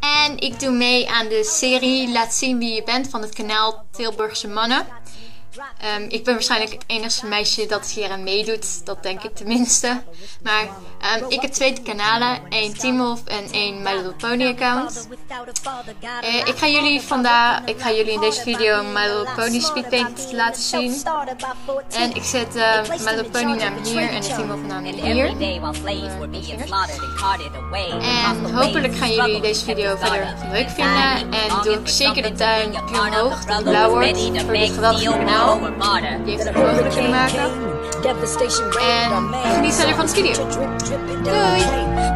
En ik doe mee aan de serie Laat zien wie je bent van het kanaal Tilburgse Mannen. Ehm, ik ben waarschijnlijk het enige meisje dat hier aan meedoet. Dat denk ik tenminste. Maar um, ik heb twee kanalen. één Teamwolf en één My Little Pony account. Uh, ik ga jullie vandaag, ik ga jullie in deze video My Little Pony speedpaint laten zien. En ik zet uh, My Little Pony naam hier en de Teamwolf naam hier. En hopelijk gaan jullie deze video verder leuk vinden. En doe ik zeker de duimpje omhoog, dat blauw wordt, voor dit geweldige kanaal. Die heeft het mogelijk kunnen maken. En geniet verder van de video.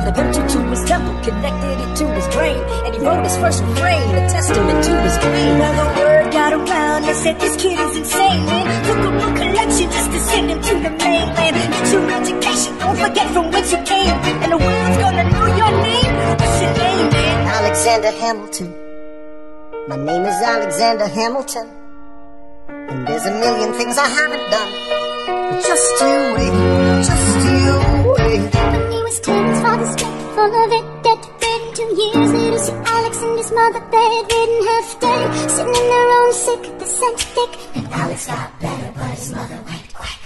The picture to his temple connected it to his brain. And he wrote his first refrain, a testament to his pain Now the word got around, they said this kid is insane Man, took a collection just to send him to the mainland. Get your education, don't forget from whence you came. And the world's gonna know your name. What's your name, man? Alexander Hamilton. My name is Alexander Hamilton and there's a million things I haven't done. Just you wait, just you wait. When he was ten, his father's dead, full of it, dead to. Two years later, see Alex and his mother bedridden, half dead, sitting in their own sick, the scent thick. And Alex got better, but his mother went quack.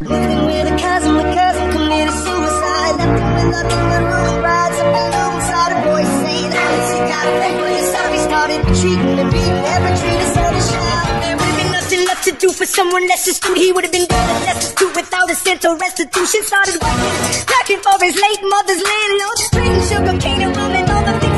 Living with a cousin, the cousin committed suicide. Left him with nothing but ruin rides up the inside. A boy saying, Alex, you gotta think for yourself. He started treating to do for someone less astute. He would have been dead and less astute without a cent of restitution. Started working, packing for his late mother's landlord. Trading sugar cane and rum and all the things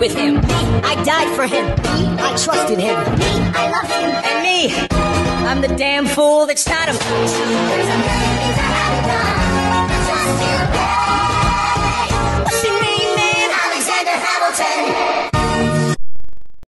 with him. I died for him. I trusted him. I loved him. And me, I'm the damn fool that shot him.